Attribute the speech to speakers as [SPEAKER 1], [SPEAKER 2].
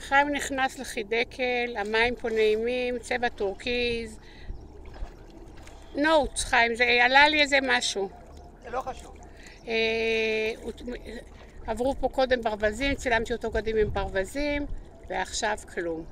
[SPEAKER 1] חיים נכנס לחידקל, המים פה נעימים, צבע טורקיז. נוטס, חיים, זה עלה לי איזה משהו.
[SPEAKER 2] זה לא חשוב.
[SPEAKER 1] אה, עברו פה קודם ברווזים, צילמתי אותו קודם עם ברווזים, ועכשיו כלום.